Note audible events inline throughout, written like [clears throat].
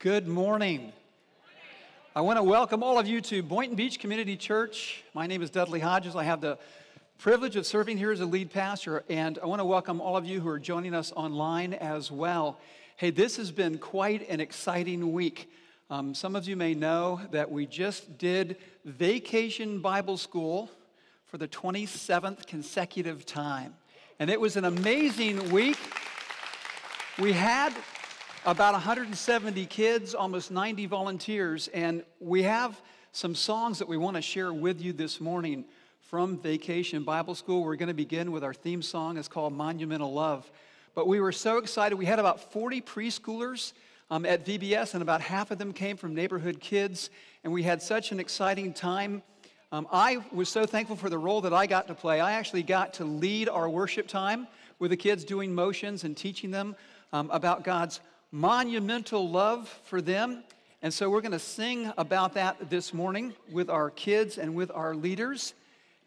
Good morning. I want to welcome all of you to Boynton Beach Community Church. My name is Dudley Hodges. I have the privilege of serving here as a lead pastor, and I want to welcome all of you who are joining us online as well. Hey, this has been quite an exciting week. Um, some of you may know that we just did Vacation Bible School for the 27th consecutive time, and it was an amazing week. We had about 170 kids, almost 90 volunteers, and we have some songs that we want to share with you this morning from Vacation Bible School. We're going to begin with our theme song. It's called Monumental Love. But we were so excited. We had about 40 preschoolers um, at VBS, and about half of them came from neighborhood kids, and we had such an exciting time. Um, I was so thankful for the role that I got to play. I actually got to lead our worship time with the kids doing motions and teaching them um, about God's monumental love for them. And so we're going to sing about that this morning with our kids and with our leaders.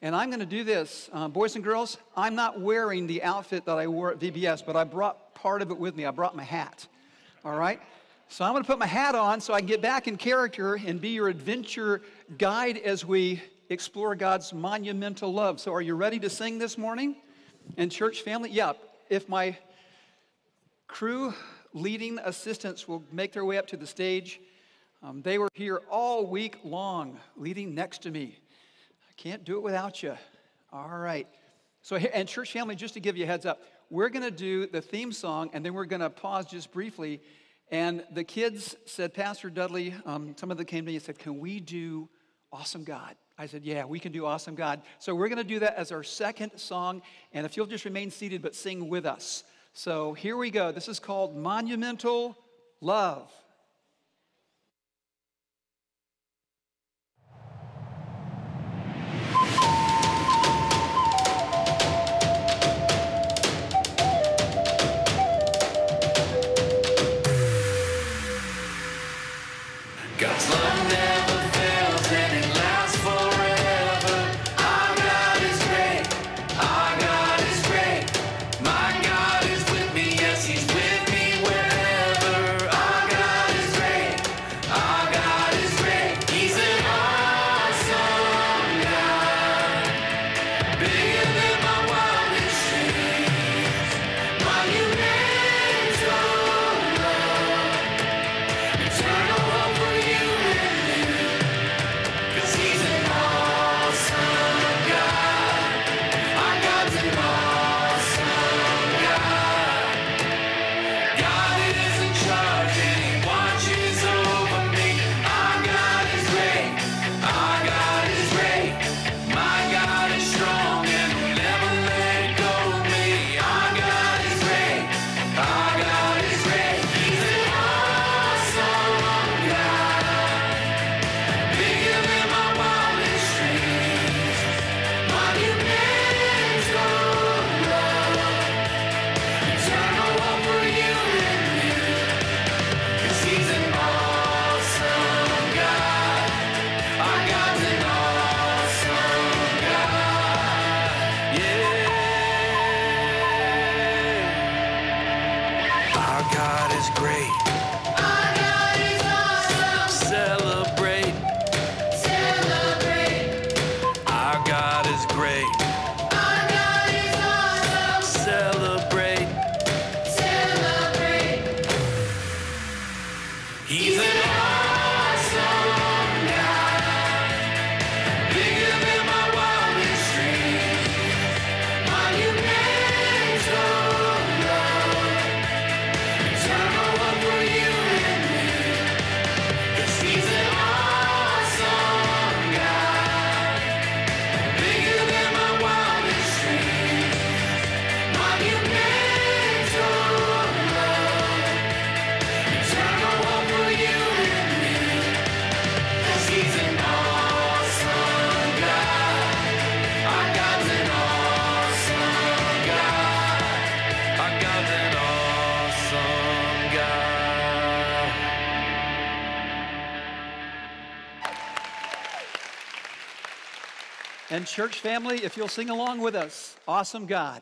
And I'm going to do this. Uh, boys and girls, I'm not wearing the outfit that I wore at VBS, but I brought part of it with me. I brought my hat. All right? So I'm going to put my hat on so I can get back in character and be your adventure guide as we explore God's monumental love. So are you ready to sing this morning? And church family? Yeah, if my crew leading assistants will make their way up to the stage. Um, they were here all week long, leading next to me. I can't do it without you. All right. So, and church family, just to give you a heads up, we're going to do the theme song, and then we're going to pause just briefly. And the kids said, Pastor Dudley, um, some of them came to me and said, Can we do Awesome God? I said, Yeah, we can do Awesome God. So we're going to do that as our second song. And if you'll just remain seated but sing with us. So here we go. This is called Monumental Love. Church family, if you'll sing along with us, awesome God.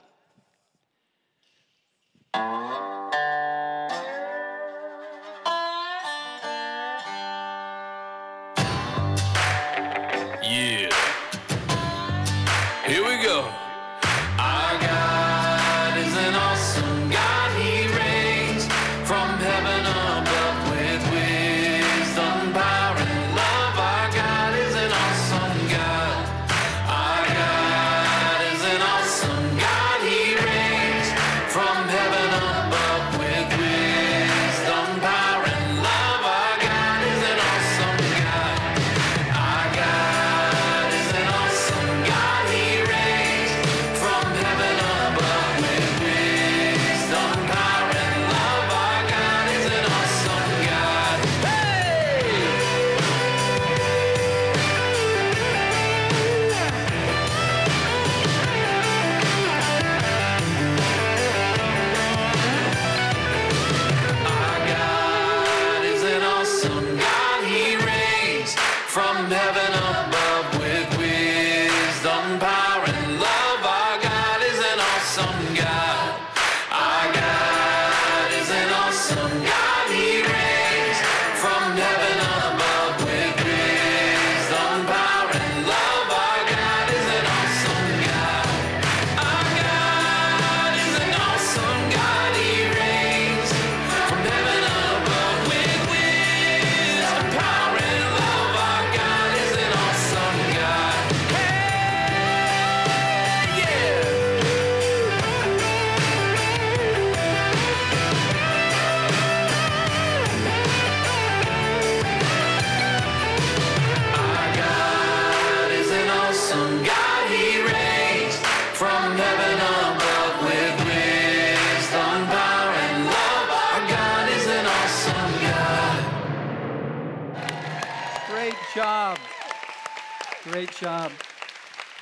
Job.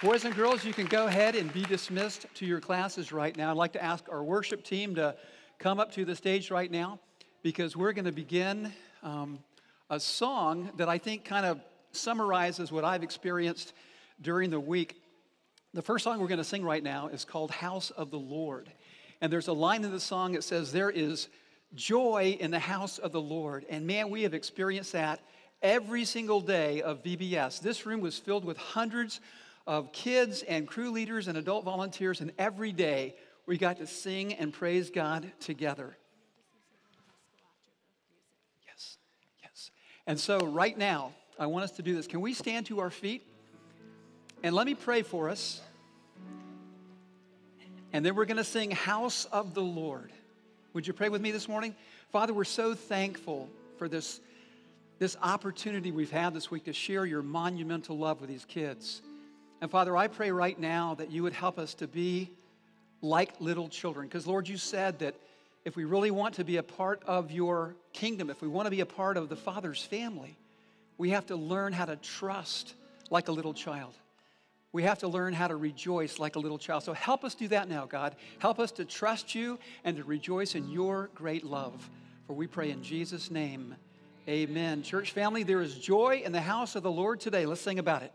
Boys and girls, you can go ahead and be dismissed to your classes right now. I'd like to ask our worship team to come up to the stage right now because we're going to begin um, a song that I think kind of summarizes what I've experienced during the week. The first song we're going to sing right now is called House of the Lord. And there's a line in the song that says, There is joy in the house of the Lord. And man, we have experienced that every single day of VBS. This room was filled with hundreds of kids and crew leaders and adult volunteers, and every day we got to sing and praise God together. Yes, yes. And so, right now, I want us to do this. Can we stand to our feet? And let me pray for us. And then we're going to sing House of the Lord. Would you pray with me this morning? Father, we're so thankful for this this opportunity we've had this week to share your monumental love with these kids. And Father, I pray right now that you would help us to be like little children. Because, Lord, you said that if we really want to be a part of your kingdom, if we want to be a part of the Father's family, we have to learn how to trust like a little child. We have to learn how to rejoice like a little child. So help us do that now, God. Help us to trust you and to rejoice in your great love. For we pray in Jesus' name. Amen. Church family, there is joy in the house of the Lord today. Let's sing about it.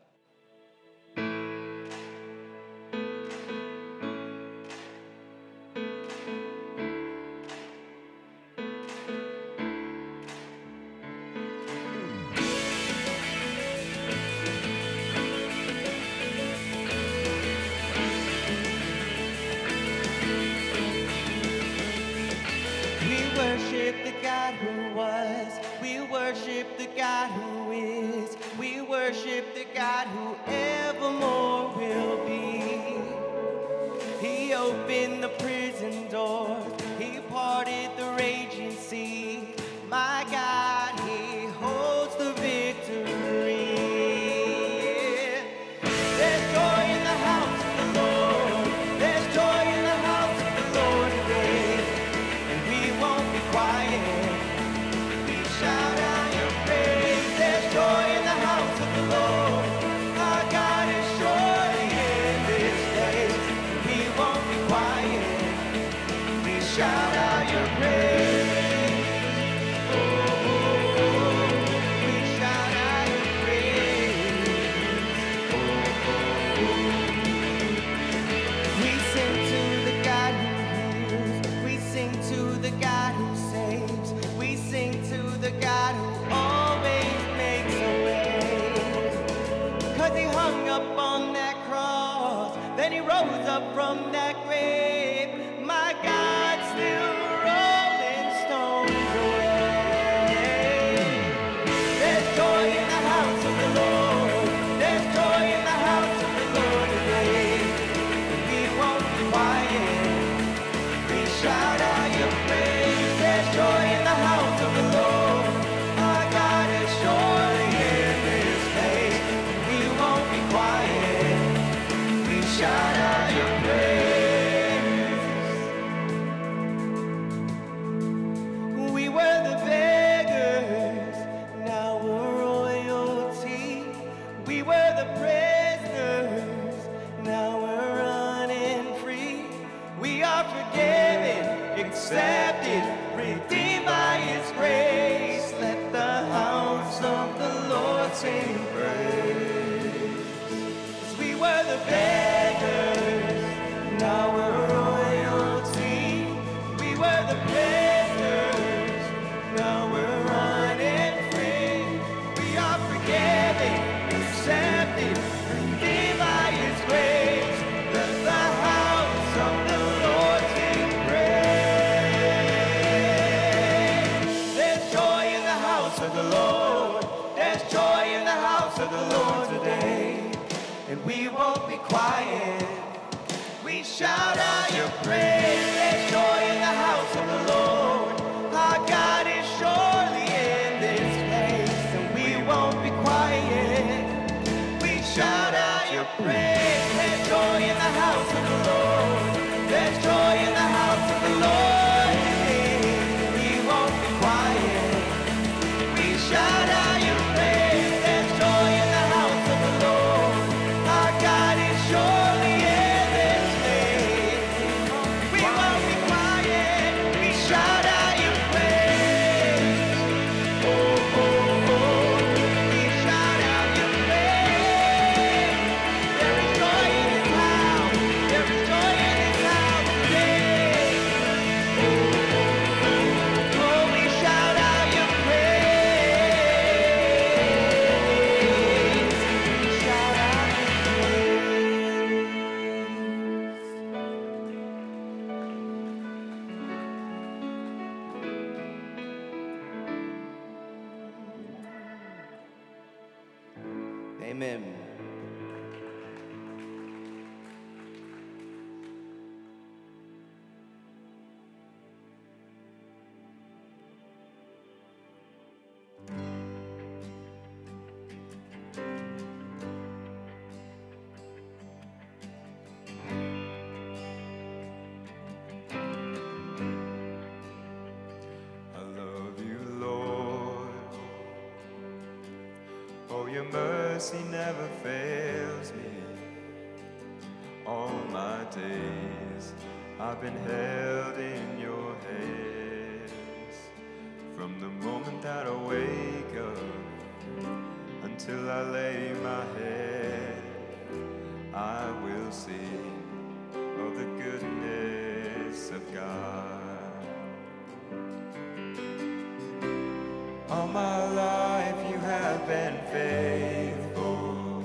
been faithful.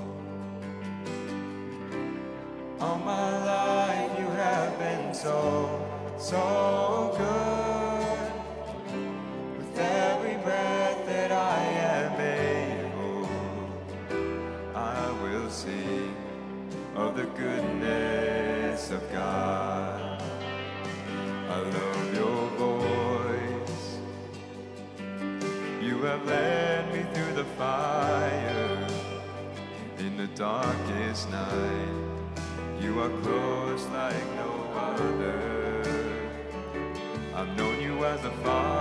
All my life you have been so, so good. With every breath that I am able, I will sing of the goodness of God. I love your voice. You have led fire in the darkest night. You are close like no other. I've known you as a father.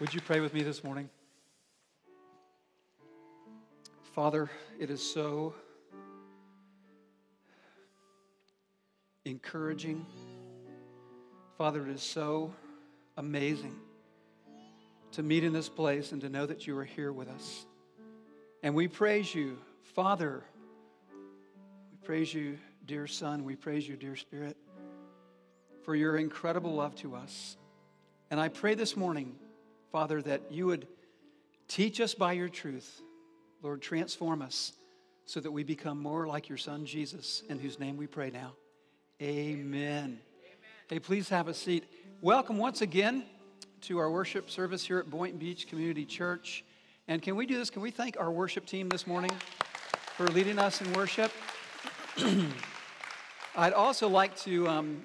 Would you pray with me this morning? Father, it is so encouraging. Father, it is so amazing to meet in this place and to know that you are here with us. And we praise you, Father. We praise you, dear Son. We praise you, dear Spirit, for your incredible love to us. And I pray this morning, Father, that you would teach us by your truth. Lord, transform us so that we become more like your Son, Jesus, in whose name we pray now. Amen. Hey, please have a seat. Welcome once again to our worship service here at Boynton Beach Community Church. And can we do this? Can we thank our worship team this morning for leading us in worship? [clears throat] I'd also like to um,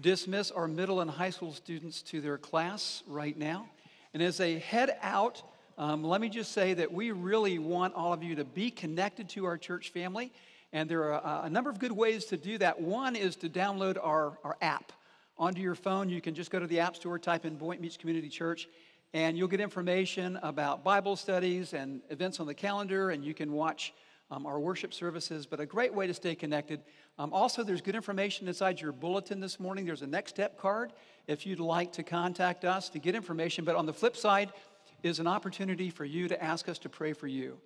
dismiss our middle and high school students to their class right now. And as they head out, um, let me just say that we really want all of you to be connected to our church family. And there are a, a number of good ways to do that. One is to download our, our app onto your phone. You can just go to the App Store, type in Boynton Beach Community Church, and you'll get information about Bible studies and events on the calendar, and you can watch um, our worship services. But a great way to stay connected. Um, also, there's good information inside your bulletin this morning. There's a next step card if you'd like to contact us to get information. But on the flip side, is an opportunity for you to ask us to pray for you.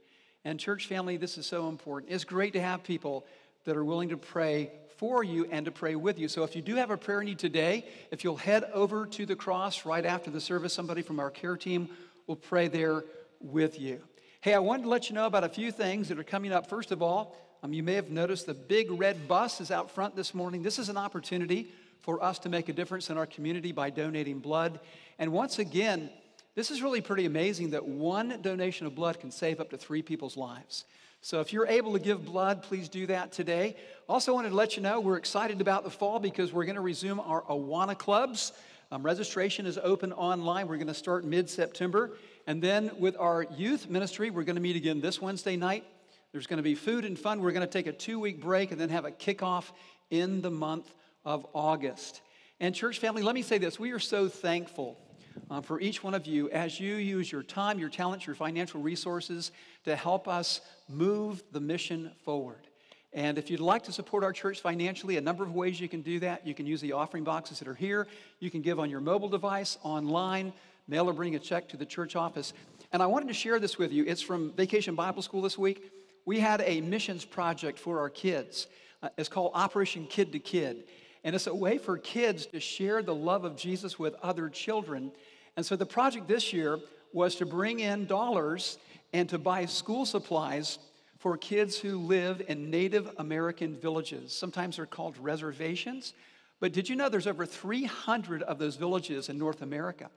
And, church family, this is so important. It's great to have people that are willing to pray for you and to pray with you. So, if you do have a prayer need today, if you'll head over to the cross right after the service, somebody from our care team will pray there with you. Hey, I wanted to let you know about a few things that are coming up. First of all, um, you may have noticed the big red bus is out front this morning. This is an opportunity for us to make a difference in our community by donating blood. And once again, this is really pretty amazing that one donation of blood can save up to three people's lives. So if you're able to give blood, please do that today. Also, wanted to let you know we're excited about the fall because we're going to resume our Awana clubs. Um, registration is open online. We're going to start mid September. And then with our youth ministry, we're going to meet again this Wednesday night. There's going to be food and fun. We're going to take a two week break and then have a kickoff in the month of August. And, church family, let me say this we are so thankful uh, for each one of you as you use your time, your talents, your financial resources to help us move the mission forward. And if you'd like to support our church financially, a number of ways you can do that. You can use the offering boxes that are here. You can give on your mobile device, online, mail or bring a check to the church office. And I wanted to share this with you. It's from Vacation Bible School this week. We had a missions project for our kids. Uh, it's called Operation Kid to Kid. And it's a way for kids to share the love of Jesus with other children. And so the project this year was to bring in dollars and to buy school supplies for kids who live in Native American villages. Sometimes they're called reservations. But did you know there's over 300 of those villages in North America?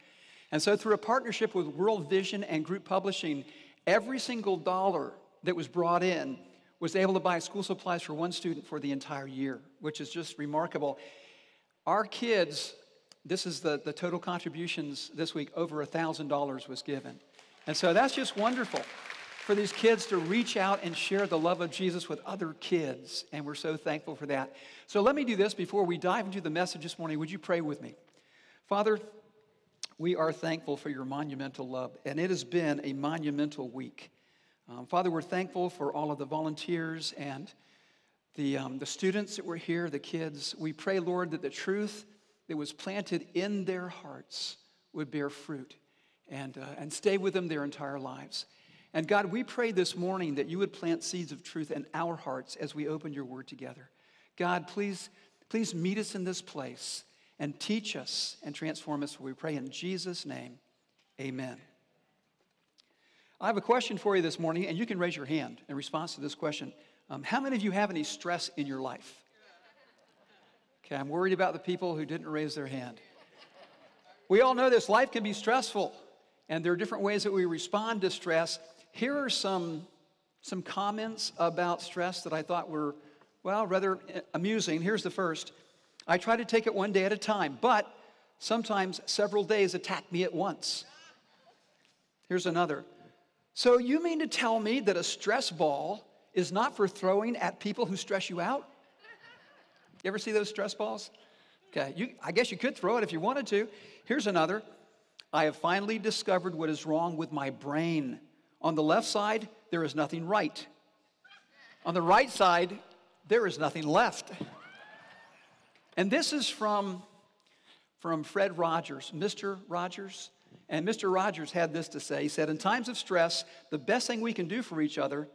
And so, through a partnership with World Vision and Group Publishing, every single dollar that was brought in was able to buy school supplies for one student for the entire year, which is just remarkable. Our kids, this is the, the total contributions this week, over $1,000 was given. And so that's just wonderful for these kids to reach out and share the love of Jesus with other kids. And we're so thankful for that. So let me do this before we dive into the message this morning. Would you pray with me? Father, we are thankful for your monumental love, and it has been a monumental week. Um, Father, we're thankful for all of the volunteers and the, um, the students that were here, the kids. We pray, Lord, that the truth that was planted in their hearts would bear fruit and, uh, and stay with them their entire lives. And God, we pray this morning that you would plant seeds of truth in our hearts as we open your word together. God, please, please meet us in this place and teach us and transform us. We pray in Jesus' name. Amen. I have a question for you this morning, and you can raise your hand in response to this question. Um, how many of you have any stress in your life? Okay, I'm worried about the people who didn't raise their hand. We all know this life can be stressful, and there are different ways that we respond to stress. Here are some, some comments about stress that I thought were, well, rather amusing. Here's the first I try to take it one day at a time, but sometimes several days attack me at once. Here's another. So, you mean to tell me that a stress ball is not for throwing at people who stress you out? You ever see those stress balls? Okay, you, I guess you could throw it if you wanted to. Here's another. I have finally discovered what is wrong with my brain. On the left side, there is nothing right. On the right side, there is nothing left. And this is from, from Fred Rogers, Mr. Rogers. And Mr. Rogers had this to say He said, In times of stress, the best thing we can do for each other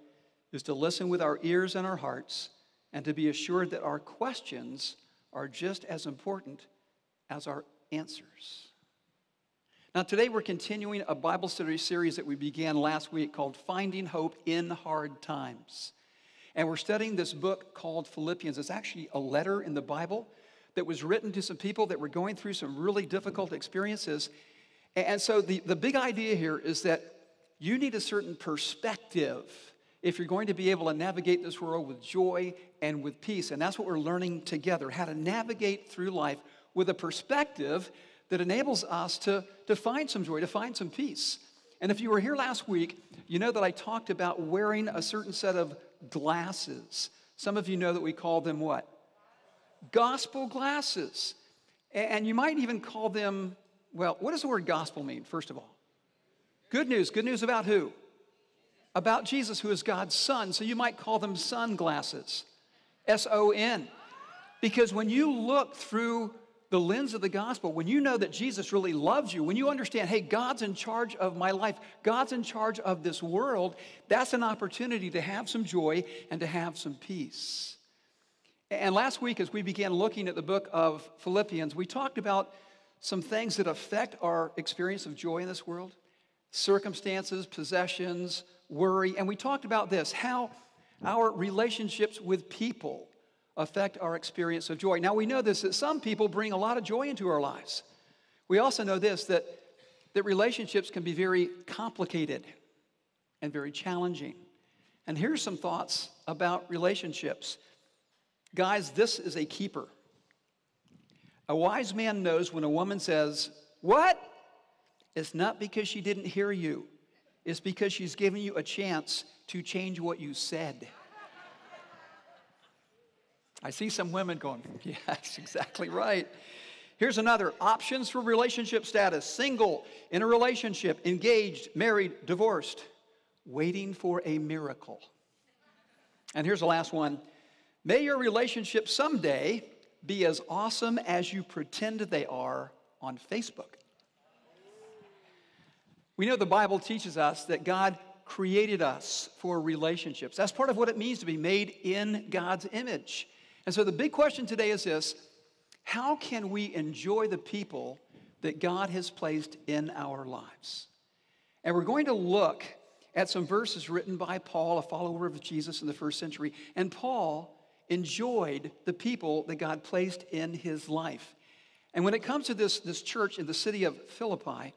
is to listen with our ears and our hearts and to be assured that our questions are just as important as our answers. Now, today we're continuing a Bible study series that we began last week called Finding Hope in Hard Times. And we're studying this book called Philippians. It's actually a letter in the Bible that was written to some people that were going through some really difficult experiences. And so the, the big idea here is that you need a certain perspective if you're going to be able to navigate this world with joy and with peace. And that's what we're learning together how to navigate through life with a perspective that enables us to, to find some joy, to find some peace. And if you were here last week, you know that I talked about wearing a certain set of glasses. Some of you know that we call them what? Gospel glasses. And you might even call them well, what does the word gospel mean, first of all? Good news. Good news about who? About Jesus, who is God's son. So you might call them sunglasses. S O N. Because when you look through the lens of the gospel, when you know that Jesus really loves you, when you understand, hey, God's in charge of my life, God's in charge of this world, that's an opportunity to have some joy and to have some peace. And last week, as we began looking at the book of Philippians, we talked about some things that affect our experience of joy in this world circumstances, possessions, worry. And we talked about this how our relationships with people affect our experience of joy. Now, we know this that some people bring a lot of joy into our lives. We also know this that, that relationships can be very complicated and very challenging. And here's some thoughts about relationships. Guys, this is a keeper. A wise man knows when a woman says, What? It's not because she didn't hear you, it's because she's giving you a chance to change what you said. I see some women going, [laughs] Yeah, that's exactly right. Here's another options for relationship status single, in a relationship, engaged, married, divorced, waiting for a miracle. And here's the last one May your relationship someday be as awesome as you pretend they are on Facebook. We know the Bible teaches us that God created us for relationships. That's part of what it means to be made in God's image. And so the big question today is this How can we enjoy the people that God has placed in our lives? And we're going to look at some verses written by Paul, a follower of Jesus in the first century. And Paul enjoyed the people that God placed in his life. And when it comes to this, this church in the city of Philippi,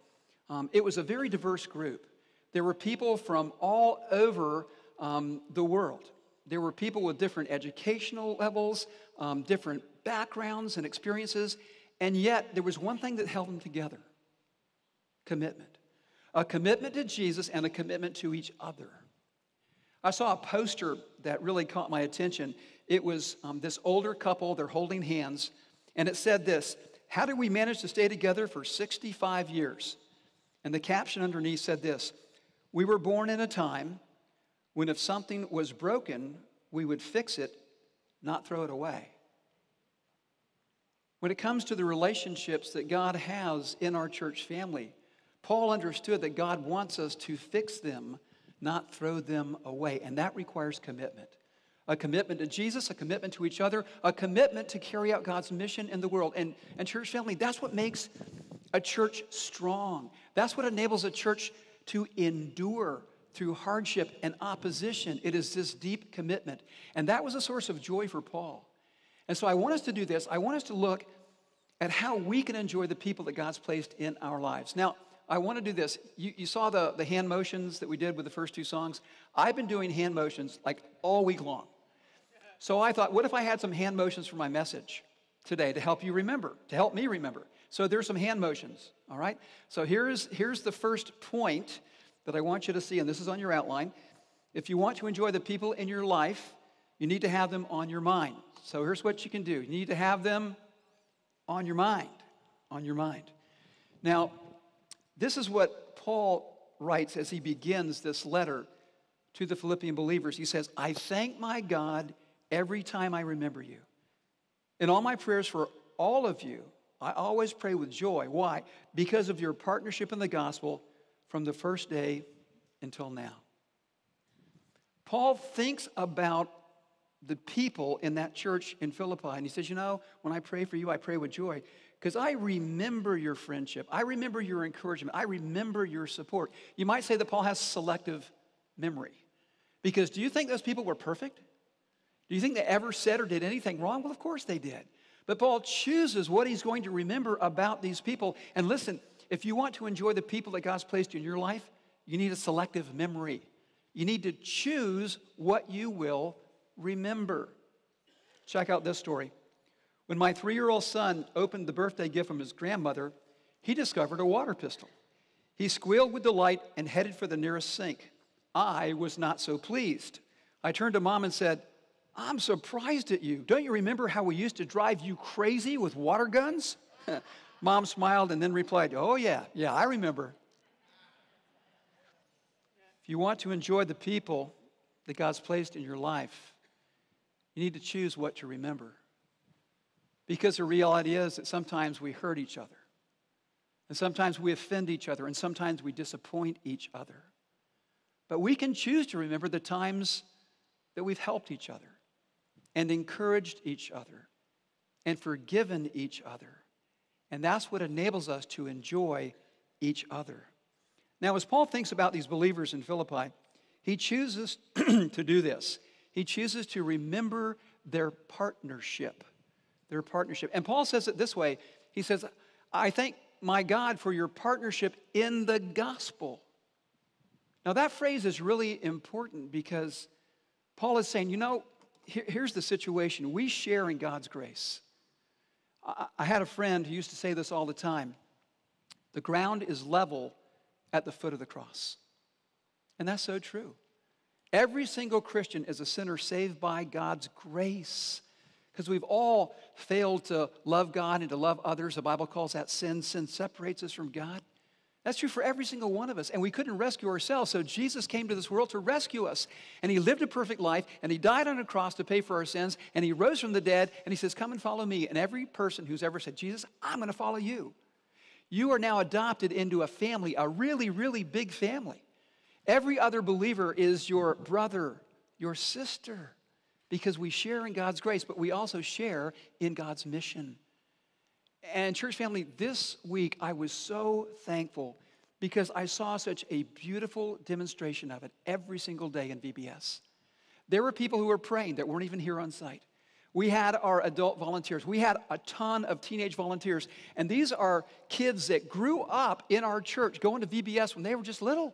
um, it was a very diverse group. There were people from all over um, the world. There were people with different educational levels, um, different backgrounds and experiences, and yet there was one thing that held them together commitment. A commitment to Jesus and a commitment to each other. I saw a poster that really caught my attention. It was um, this older couple, they're holding hands, and it said this How did we manage to stay together for 65 years? And the caption underneath said this We were born in a time when if something was broken, we would fix it, not throw it away. When it comes to the relationships that God has in our church family, Paul understood that God wants us to fix them not throw them away. And that requires commitment a commitment to Jesus, a commitment to each other, a commitment to carry out God's mission in the world. And, and church family, that's what makes a church strong. That's what enables a church to endure through hardship and opposition. It is this deep commitment. And that was a source of joy for Paul. And so I want us to do this. I want us to look at how we can enjoy the people that God's placed in our lives. Now, I want to do this. You, you, saw the, the hand motions that we did with the first two songs. I've been doing hand motions like all week long. So I thought, what if I had some hand motions for my message today to help you remember, to help me remember? So there's some hand motions, all right? So here's, here's the first point that I want you to see, and this is on your outline. If you want to enjoy the people in your life, you need to have them on your mind. So here's what you can do you need to have them on your mind. On your mind. Now, this is what Paul writes as he begins this letter to the Philippian believers. He says, I thank my God every time I remember you. In all my prayers for all of you, I always pray with joy. Why? Because of your partnership in the gospel from the first day until now. Paul thinks about the people in that church in Philippi, and he says, You know, when I pray for you, I pray with joy because I remember your friendship. I remember your encouragement. I remember your support. You might say that Paul has selective memory. Because do you think those people were perfect? Do you think they ever said or did anything wrong? Well, of course they did. But Paul chooses what he's going to remember about these people. And listen, if you want to enjoy the people that God's placed in your life, you need a selective memory. You need to choose what you will remember. Check out this story. When my three year old son opened the birthday gift from his grandmother, he discovered a water pistol. He squealed with delight and headed for the nearest sink. I was not so pleased. I turned to mom and said, I'm surprised at you. Don't you remember how we used to drive you crazy with water guns? [laughs] mom smiled and then replied, Oh, yeah, yeah, I remember. If you want to enjoy the people that God's placed in your life, you need to choose what to remember. Because the reality is that sometimes we hurt each other, and sometimes we offend each other, and sometimes we disappoint each other. But we can choose to remember the times that we've helped each other and encouraged each other and forgiven each other. And that's what enables us to enjoy each other. Now, as Paul thinks about these believers in Philippi, he chooses [clears throat] to do this. He chooses to remember their partnership. Their partnership. And Paul says it this way He says, I thank my God for your partnership in the gospel. Now, that phrase is really important because Paul is saying, you know, here, here's the situation. We share in God's grace. I had a friend who used to say this all the time the ground is level at the foot of the cross. And that's so true. Every single Christian is a sinner saved by God's grace. Because we've all failed to love God and to love others. The Bible calls that sin. Sin separates us from God. That's true for every single one of us. And we couldn't rescue ourselves. So Jesus came to this world to rescue us. And he lived a perfect life. And he died on a cross to pay for our sins. And he rose from the dead. And he says, Come and follow me. And every person who's ever said, Jesus, I'm going to follow you. You are now adopted into a family, a really, really big family. Every other believer is your brother, your sister, because we share in God's grace, but we also share in God's mission. And, church family, this week I was so thankful because I saw such a beautiful demonstration of it every single day in VBS. There were people who were praying that weren't even here on site. We had our adult volunteers. We had a ton of teenage volunteers. And these are kids that grew up in our church going to VBS when they were just little.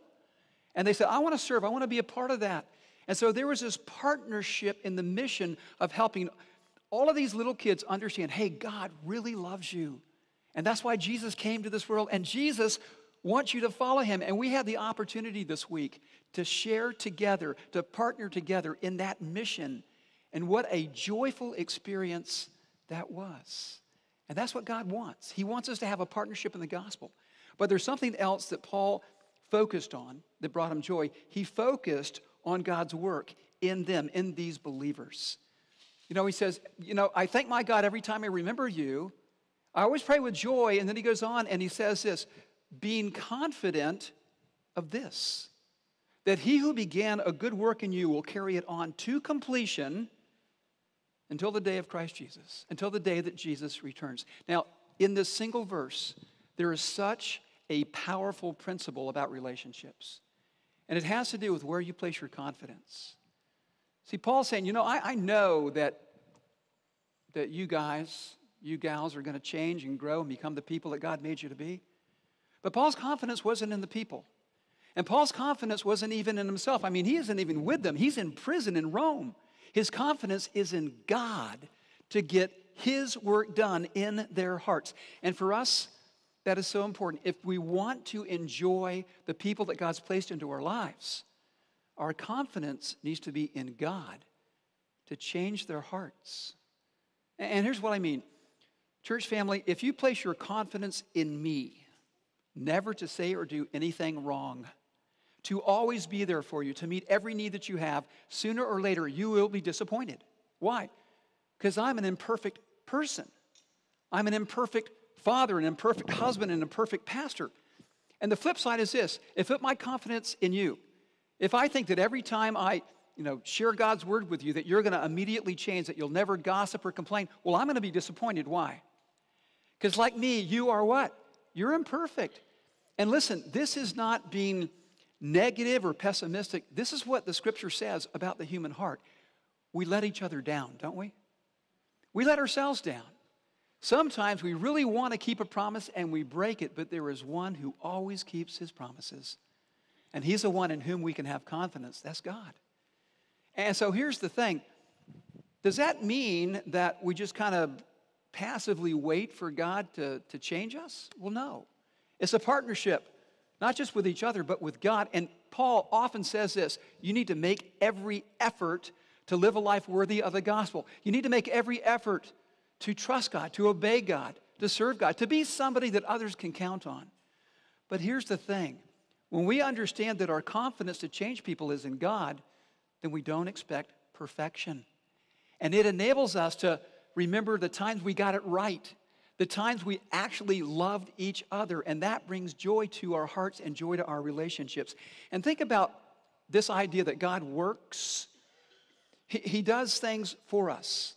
And they said, I want to serve, I want to be a part of that. And so there was this partnership in the mission of helping all of these little kids understand hey, God really loves you. And that's why Jesus came to this world. And Jesus wants you to follow him. And we had the opportunity this week to share together, to partner together in that mission. And what a joyful experience that was. And that's what God wants. He wants us to have a partnership in the gospel. But there's something else that Paul focused on that brought him joy. He focused on God's work in them, in these believers. You know, he says, You know, I thank my God every time I remember you. I always pray with joy. And then he goes on and he says this being confident of this, that he who began a good work in you will carry it on to completion until the day of Christ Jesus, until the day that Jesus returns. Now, in this single verse, there is such a powerful principle about relationships. And it has to do with where you place your confidence. See, Paul's saying, you know, I, I know that, that you guys, you gals are going to change and grow and become the people that God made you to be. But Paul's confidence wasn't in the people. And Paul's confidence wasn't even in himself. I mean, he isn't even with them, he's in prison in Rome. His confidence is in God to get his work done in their hearts. And for us, that is so important. If we want to enjoy the people that God's placed into our lives, our confidence needs to be in God to change their hearts. And here's what I mean Church family, if you place your confidence in me, never to say or do anything wrong, to always be there for you, to meet every need that you have, sooner or later you will be disappointed. Why? Because I'm an imperfect person. I'm an imperfect father, an imperfect husband, and an imperfect pastor. And the flip side is this if put my confidence in you, if I think that every time I you know, share God's word with you that you're going to immediately change, that you'll never gossip or complain, well, I'm going to be disappointed. Why? Because, like me, you are what? You're imperfect. And listen, this is not being negative or pessimistic. This is what the scripture says about the human heart. We let each other down, don't we? We let ourselves down. Sometimes we really want to keep a promise and we break it, but there is one who always keeps his promises. And he's the one in whom we can have confidence. That's God. And so here's the thing Does that mean that we just kind of passively wait for God to, to change us? Well, no. It's a partnership, not just with each other, but with God. And Paul often says this you need to make every effort to live a life worthy of the gospel. You need to make every effort to trust God, to obey God, to serve God, to be somebody that others can count on. But here's the thing when we understand that our confidence to change people is in God, then we don't expect perfection. And it enables us to remember the times we got it right, the times we actually loved each other, and that brings joy to our hearts and joy to our relationships. And think about this idea that God works, He, he does things for us.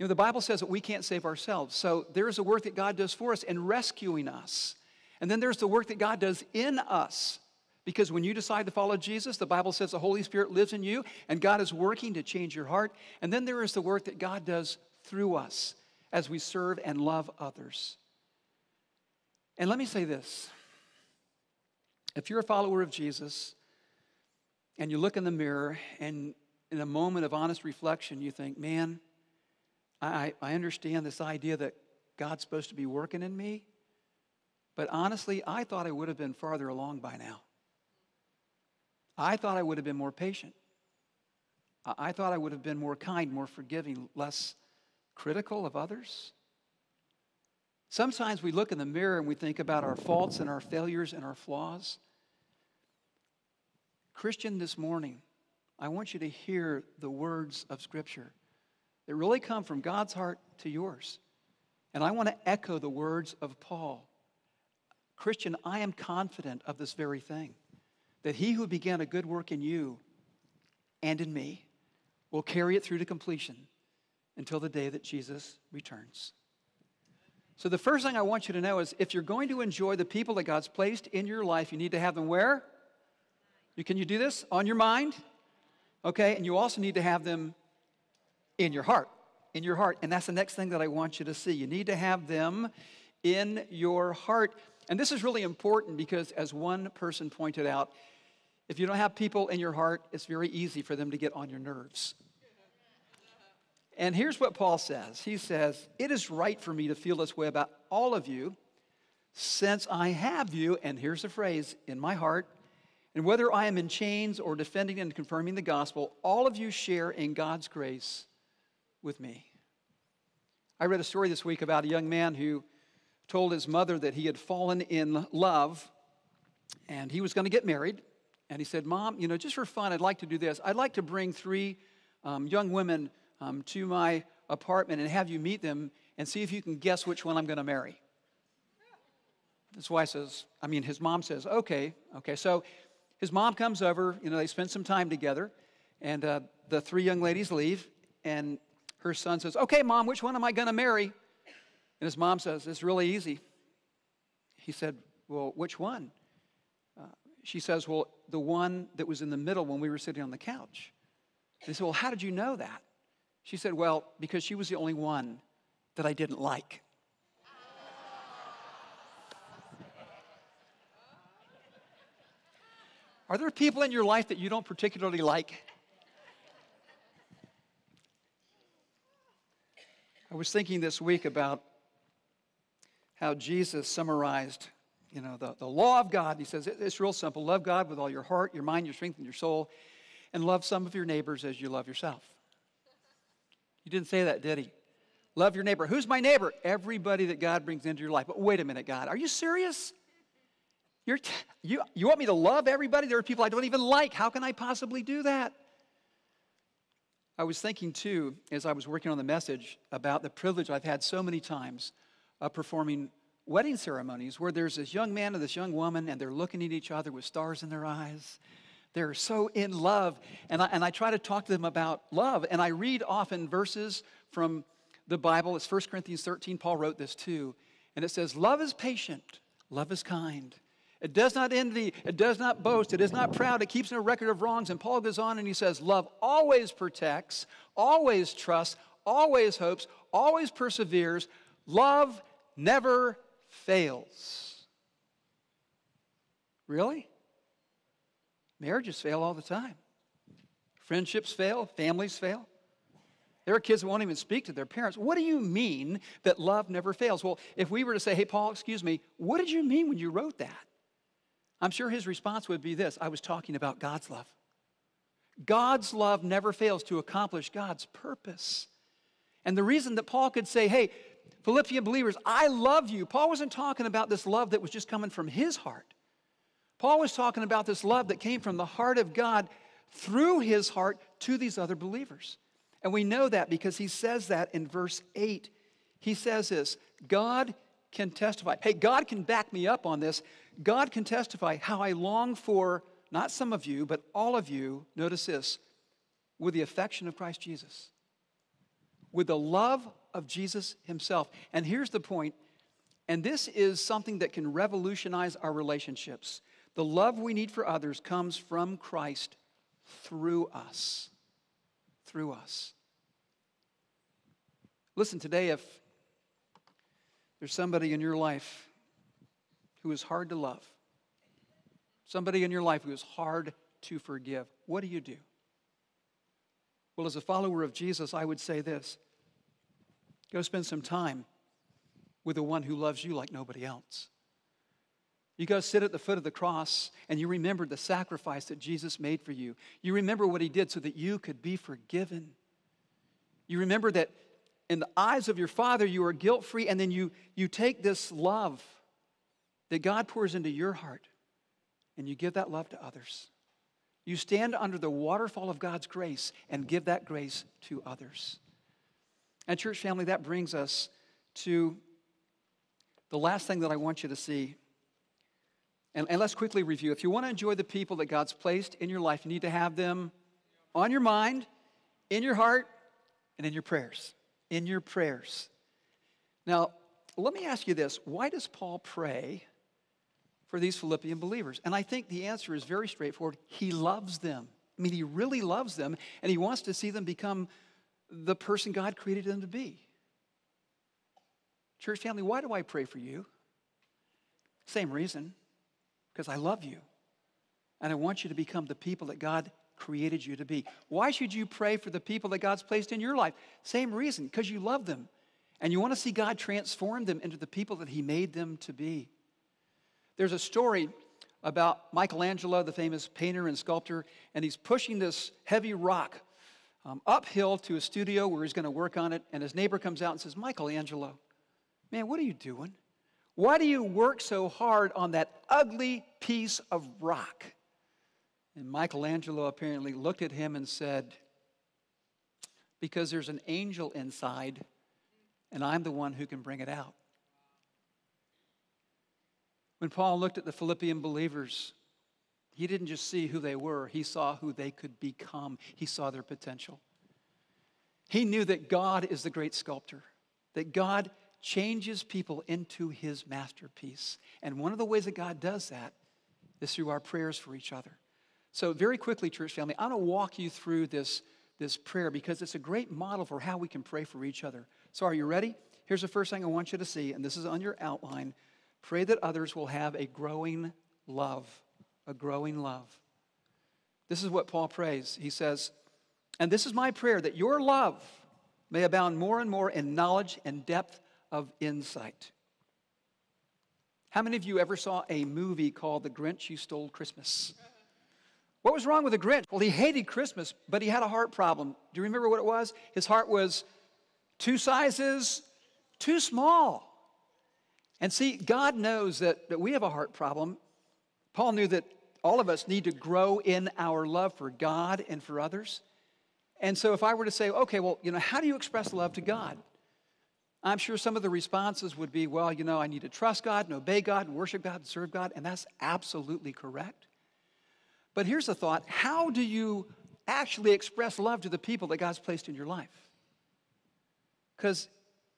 You know, the Bible says that we can't save ourselves. So there's a work that God does for us in rescuing us. And then there's the work that God does in us Because when you decide to follow Jesus, the Bible says the Holy Spirit lives in you and God is working to change your heart. And then there is the work that God does through us as we serve and love others. And let me say this if you're a follower of Jesus and you look in the mirror and in a moment of honest reflection, you think, man, I, I understand this idea that God's supposed to be working in me, but honestly, I thought I would have been farther along by now. I thought I would have been more patient. I thought I would have been more kind, more forgiving, less critical of others. Sometimes we look in the mirror and we think about our faults and our failures and our flaws. Christian, this morning, I want you to hear the words of Scripture that really come from God's heart to yours. And I want to echo the words of Paul. Christian, I am confident of this very thing that he who began a good work in you and in me will carry it through to completion until the day that Jesus returns. So, the first thing I want you to know is if you're going to enjoy the people that God's placed in your life, you need to have them where? You, can you do this? On your mind? Okay, and you also need to have them in your heart. In your heart. And that's the next thing that I want you to see. You need to have them in your heart. And this is really important because, as one person pointed out, if you don't have people in your heart, it's very easy for them to get on your nerves. And here's what Paul says He says, It is right for me to feel this way about all of you since I have you, and here's the phrase, in my heart. And whether I am in chains or defending and confirming the gospel, all of you share in God's grace with me. I read a story this week about a young man who told his mother that he had fallen in love and he was going to get married. And he said, Mom, you know, just for fun, I'd like to do this. I'd like to bring three um, young women um, to my apartment and have you meet them and see if you can guess which one I'm going to marry. His wife says, I mean, his mom says, okay, okay. So his mom comes over, you know, they spend some time together, and uh, the three young ladies leave, and her son says, okay, mom, which one am I going to marry? And his mom says, it's really easy. He said, well, which one? Uh, she says, Well, the one that was in the middle when we were sitting on the couch. They said, Well, how did you know that? She said, Well, because she was the only one that I didn't like. Are there people in your life that you don't particularly like? I was thinking this week about how Jesus summarized you know, the, the law of God. He says it's real simple love God with all your heart, your mind, your strength, and your soul, and love some of your neighbors as you love yourself. He didn't say that, did he? Love your neighbor. Who's my neighbor? Everybody that God brings into your life. But wait a minute, God, are you serious? You're t- you, you want me to love everybody? There are people I don't even like. How can I possibly do that? I was thinking too, as I was working on the message, about the privilege I've had so many times of performing wedding ceremonies where there's this young man and this young woman and they're looking at each other with stars in their eyes. They're so in love. And I, and I try to talk to them about love. And I read often verses from the Bible. It's 1 Corinthians 13. Paul wrote this too. And it says, Love is patient, love is kind. It does not envy, it does not boast, it is not proud, it keeps no record of wrongs. And Paul goes on and he says, Love always protects, always trusts, always hopes, always perseveres. Love never fails. Really? Marriages fail all the time. Friendships fail, families fail. There are kids that won't even speak to their parents. What do you mean that love never fails? Well, if we were to say, hey, Paul, excuse me, what did you mean when you wrote that? I'm sure his response would be this I was talking about God's love. God's love never fails to accomplish God's purpose. And the reason that Paul could say, hey, Philippian believers, I love you. Paul wasn't talking about this love that was just coming from his heart. Paul was talking about this love that came from the heart of God through his heart to these other believers. And we know that because he says that in verse 8. He says this God can testify. Hey, God can back me up on this. God can testify how I long for not some of you, but all of you, notice this, with the affection of Christ Jesus, with the love of Jesus himself. And here's the point, and this is something that can revolutionize our relationships. The love we need for others comes from Christ through us. Through us. Listen, today, if there's somebody in your life who is hard to love, somebody in your life who is hard to forgive, what do you do? Well, as a follower of Jesus, I would say this go spend some time with the one who loves you like nobody else. You go sit at the foot of the cross and you remember the sacrifice that Jesus made for you. You remember what he did so that you could be forgiven. You remember that in the eyes of your Father you are guilt free, and then you, you take this love that God pours into your heart and you give that love to others. You stand under the waterfall of God's grace and give that grace to others. And, church family, that brings us to the last thing that I want you to see. And, and let's quickly review. If you want to enjoy the people that God's placed in your life, you need to have them on your mind, in your heart, and in your prayers. In your prayers. Now, let me ask you this why does Paul pray for these Philippian believers? And I think the answer is very straightforward. He loves them. I mean, he really loves them, and he wants to see them become the person God created them to be. Church family, why do I pray for you? Same reason, because I love you. And I want you to become the people that God created you to be. Why should you pray for the people that God's placed in your life? Same reason, because you love them. And you want to see God transform them into the people that He made them to be. There's a story about Michelangelo, the famous painter and sculptor, and he's pushing this heavy rock um, uphill to a studio where he's going to work on it. And his neighbor comes out and says, Michelangelo, man, what are you doing? Why do you work so hard on that ugly piece of rock? And Michelangelo apparently looked at him and said, Because there's an angel inside, and I'm the one who can bring it out. When Paul looked at the Philippian believers, he didn't just see who they were, he saw who they could become. He saw their potential. He knew that God is the great sculptor, that God changes people into his masterpiece. And one of the ways that God does that is through our prayers for each other. So, very quickly, church family, I'm going to walk you through this, this prayer because it's a great model for how we can pray for each other. So, are you ready? Here's the first thing I want you to see, and this is on your outline. Pray that others will have a growing love, a growing love. This is what Paul prays. He says, And this is my prayer that your love may abound more and more in knowledge and depth of insight. How many of you ever saw a movie called The Grinch Who Stole Christmas? What was wrong with the Grinch? Well, he hated Christmas, but he had a heart problem. Do you remember what it was? His heart was two sizes too small. And see, God knows that, that we have a heart problem. Paul knew that all of us need to grow in our love for God and for others. And so if I were to say, okay, well, you know, how do you express love to God? I'm sure some of the responses would be, well, you know, I need to trust God and obey God and worship God and serve God, and that's absolutely correct. But here's the thought how do you actually express love to the people that God's placed in your life? Because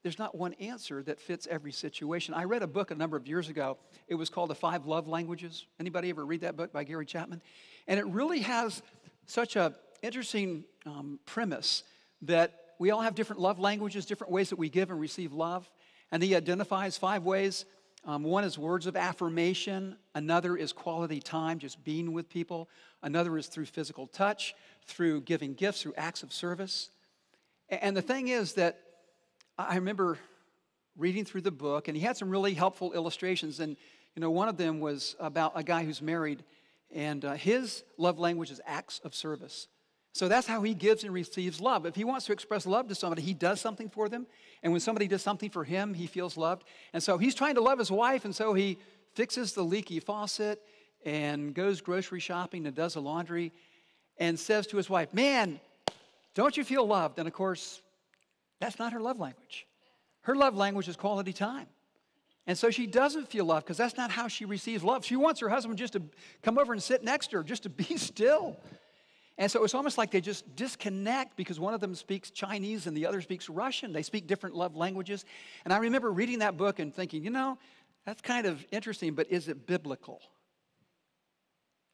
there's not one answer that fits every situation. I read a book a number of years ago. It was called The Five Love Languages. Anybody ever read that book by Gary Chapman? And it really has such a interesting um, premise that we all have different love languages, different ways that we give and receive love. And he identifies five ways. Um, one is words of affirmation. Another is quality time, just being with people. Another is through physical touch, through giving gifts, through acts of service. And the thing is that I remember reading through the book, and he had some really helpful illustrations. And, you know, one of them was about a guy who's married, and uh, his love language is acts of service. So that's how he gives and receives love. If he wants to express love to somebody, he does something for them. And when somebody does something for him, he feels loved. And so he's trying to love his wife, and so he fixes the leaky faucet and goes grocery shopping and does the laundry and says to his wife, Man, don't you feel loved? And of course, that's not her love language. Her love language is quality time. And so she doesn't feel loved because that's not how she receives love. She wants her husband just to come over and sit next to her, just to be [laughs] still. And so it's almost like they just disconnect because one of them speaks Chinese and the other speaks Russian. They speak different love languages. And I remember reading that book and thinking, you know, that's kind of interesting, but is it biblical?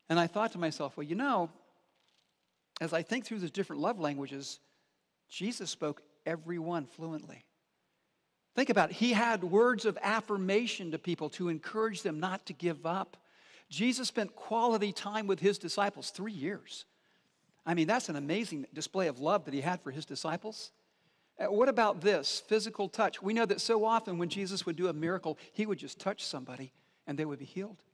And I thought to myself, well, you know, as I think through the different love languages, Jesus spoke every one fluently. Think about it. He had words of affirmation to people to encourage them not to give up. Jesus spent quality time with his disciples, three years. I mean, that's an amazing display of love that he had for his disciples. Uh, what about this physical touch? We know that so often when Jesus would do a miracle, he would just touch somebody and they would be healed.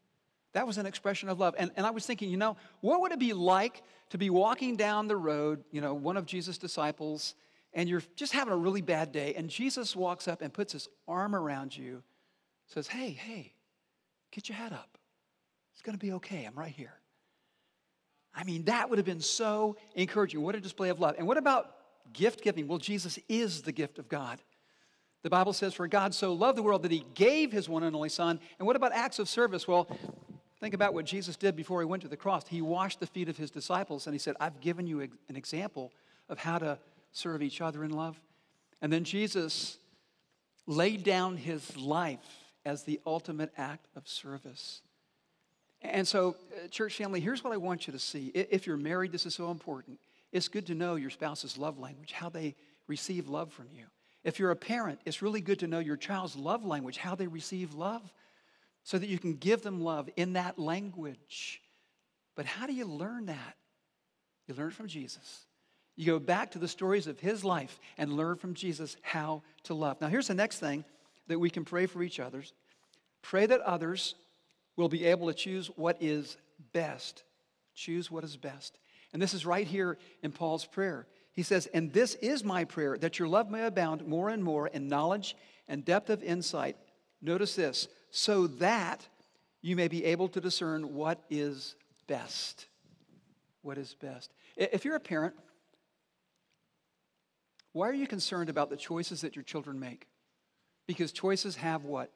That was an expression of love. And, and I was thinking, you know, what would it be like to be walking down the road, you know, one of Jesus' disciples, and you're just having a really bad day, and Jesus walks up and puts his arm around you, says, Hey, hey, get your head up. It's going to be okay. I'm right here. I mean, that would have been so encouraging. What a display of love. And what about gift giving? Well, Jesus is the gift of God. The Bible says, For God so loved the world that he gave his one and only Son. And what about acts of service? Well, think about what Jesus did before he went to the cross. He washed the feet of his disciples and he said, I've given you an example of how to serve each other in love. And then Jesus laid down his life as the ultimate act of service. And so, uh, church family, here's what I want you to see. If you're married, this is so important. It's good to know your spouse's love language, how they receive love from you. If you're a parent, it's really good to know your child's love language, how they receive love, so that you can give them love in that language. But how do you learn that? You learn from Jesus. You go back to the stories of his life and learn from Jesus how to love. Now, here's the next thing that we can pray for each other's pray that others will be able to choose what is best. Choose what is best. And this is right here in Paul's prayer. He says, And this is my prayer, that your love may abound more and more in knowledge and depth of insight. Notice this, so that you may be able to discern what is best. What is best. If you're a parent, why are you concerned about the choices that your children make? Because choices have what?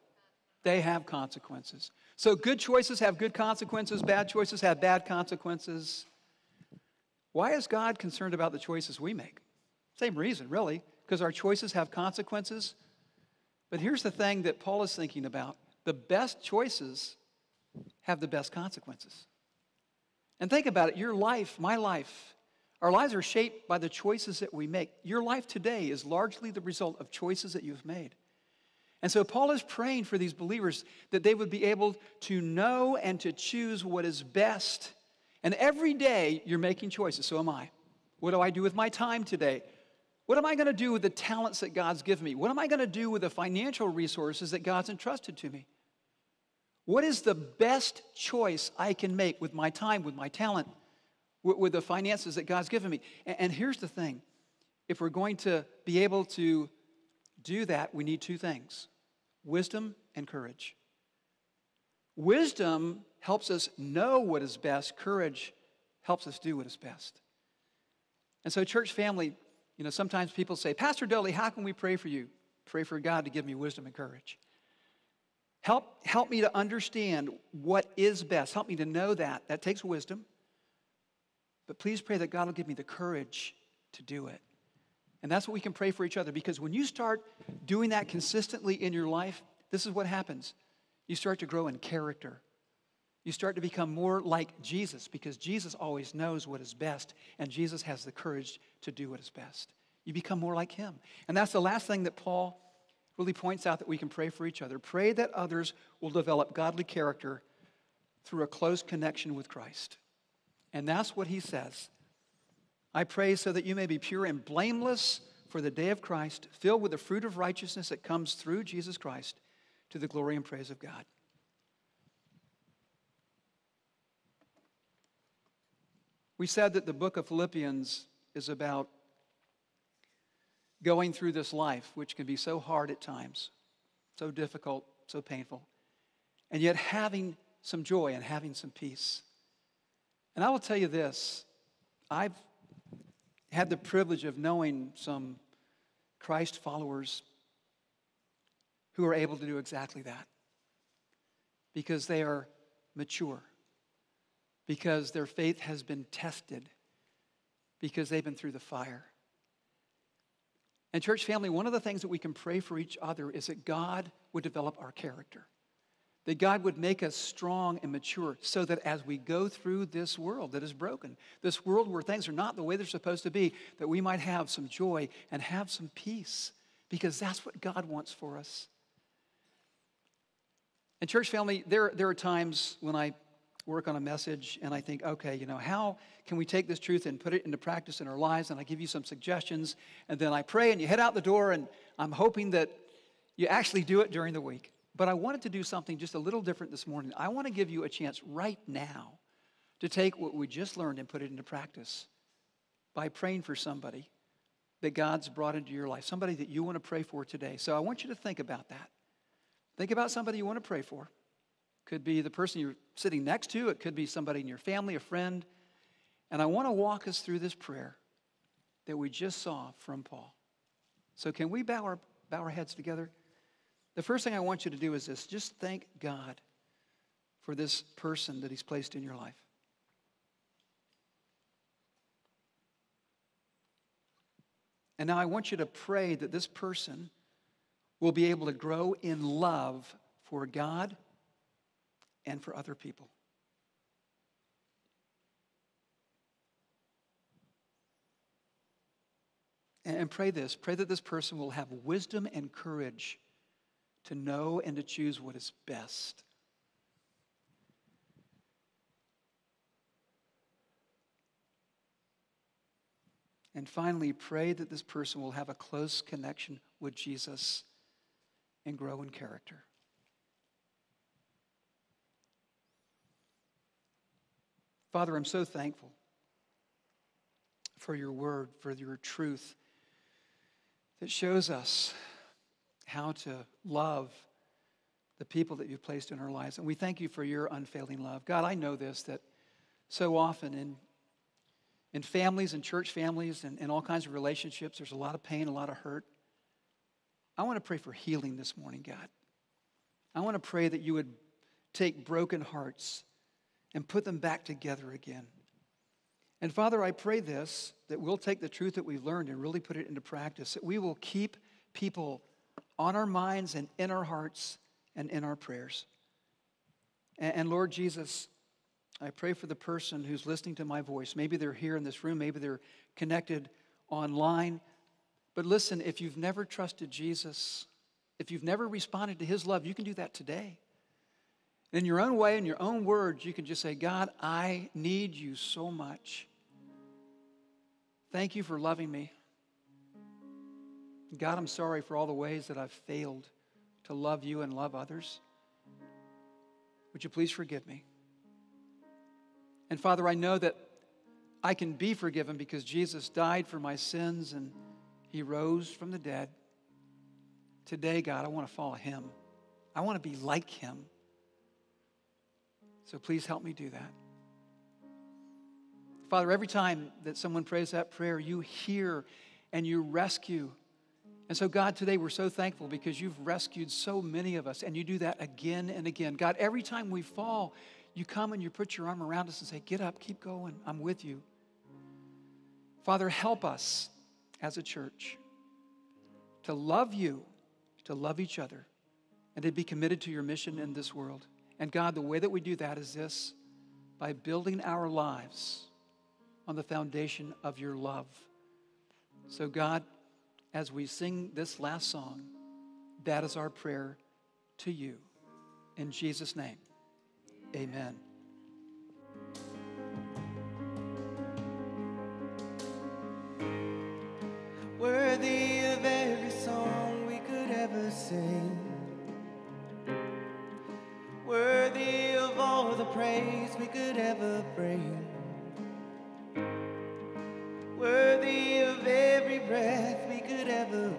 They have consequences. So good choices have good consequences, bad choices have bad consequences. Why is God concerned about the choices we make? Same reason, really, because our choices have consequences. But here's the thing that Paul is thinking about the best choices have the best consequences. And think about it your life, my life, our lives are shaped by the choices that we make. Your life today is largely the result of choices that you've made. And so Paul is praying for these believers that they would be able to know and to choose what is best. And every day you're making choices, so am I. What do I do with my time today? What am I going to do with the talents that God's given me? What am I going to do with the financial resources that God's entrusted to me? What is the best choice I can make with my time, with my talent, with, the finances that God's given me? And here's the thing if we're going to be able to do that, we need two things wisdom and courage. Wisdom helps us know what is best, courage helps us do what is best. And so, church family, you know, sometimes people say, Pastor Dudley, how can we pray for you? Pray for God to give me wisdom and courage. Help, help me to understand what is best. Help me to know that. That takes wisdom. But please pray that God will give me the courage to do it. And that's what we can pray for each other because when you start doing that consistently in your life, this is what happens. You start to grow in character. You start to become more like Jesus because Jesus always knows what is best and Jesus has the courage to do what is best. You become more like him. And that's the last thing that Paul really points out that we can pray for each other. Pray that others will develop godly character through a close connection with Christ. And that's what he says I pray so that you may be pure and blameless for the day of Christ, filled with the fruit of righteousness that comes through Jesus Christ to the glory and praise of God. We said that the book of Philippians is about going through this life, which can be so hard at times, so difficult, so painful, and yet having some joy and having some peace. And I will tell you this I've had the privilege of knowing some Christ followers who are able to do exactly that. Because they are mature, because their faith has been tested, because they've been through the fire. And, church family, one of the things that we can pray for each other is that God would develop our character, that God would make us strong and mature so that as we go through this world that is broken, this world where things are not the way they're supposed to be, that we might have some joy and have some peace because that's what God wants for us. And, church family, there, there are times when I work on a message and I think, okay, you know, how can we take this truth and put it into practice in our lives? And I give you some suggestions, and then I pray, and you head out the door, and I'm hoping that you actually do it during the week. But I wanted to do something just a little different this morning. I want to give you a chance right now to take what we just learned and put it into practice by praying for somebody that God's brought into your life, somebody that you want to pray for today. So I want you to think about that. Think about somebody you want to pray for. Could be the person you're sitting next to, it could be somebody in your family, a friend. And I want to walk us through this prayer that we just saw from Paul. So, can we bow our, bow our heads together? The first thing I want you to do is this just thank God for this person that He's placed in your life. And now I want you to pray that this person will be able to grow in love for God and for other people. And pray this pray that this person will have wisdom and courage to know and to choose what is best. And finally, pray that this person will have a close connection with Jesus and grow in character. Father, I'm so thankful for your word, for your truth that shows us how to love the people that you've placed in our lives. And we thank you for your unfailing love. God, I know this that so often in, in families and church families and, and all kinds of relationships, there's a lot of pain, a lot of hurt. I want to pray for healing this morning, God. I want to pray that you would take broken hearts and put them back together again. And Father, I pray this that we'll take the truth that we've learned and really put it into practice, that we will keep people on our minds and in our hearts and in our prayers. And, and, Lord Jesus, I pray for the person who's listening to my voice. Maybe they're here in this room, maybe they're connected online. But listen, if you've never trusted Jesus, if you've never responded to his love, you can do that today. In your own way, in your own words, you can just say, God, I need you so much. Thank you for loving me. God, I'm sorry for all the ways that I've failed to love you and love others. Would you please forgive me? And Father, I know that I can be forgiven because Jesus died for my sins and he rose from the dead. Today, God, I want to follow him. I want to be like him. So please help me do that. Father, every time that someone prays that prayer, you hear and you rescue. And so, God, today we're so thankful because you've rescued so many of us, and you do that again and again. God, every time we fall, you come and you put your arm around us and say, Get up, keep going, I'm with you. Father, help us as a church to love you, to love each other, and to be committed to your mission in this world. And God, the way that we do that is this by building our lives on the foundation of your love. So, God, as we sing this last song, that is our prayer to you. In Jesus' name, amen. Worthy of every song we could ever sing. Worthy of all the praise we could ever bring. Worthy of every breath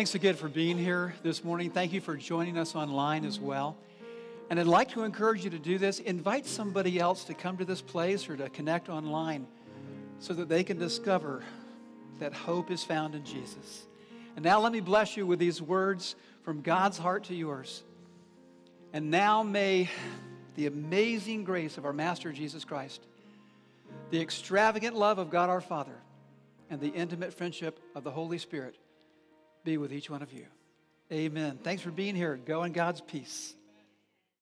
Thanks again for being here this morning. Thank you for joining us online as well. And I'd like to encourage you to do this. Invite somebody else to come to this place or to connect online so that they can discover that hope is found in Jesus. And now let me bless you with these words from God's heart to yours. And now may the amazing grace of our Master Jesus Christ, the extravagant love of God our Father, and the intimate friendship of the Holy Spirit be with each one of you. Amen. Thanks for being here. Go in God's peace.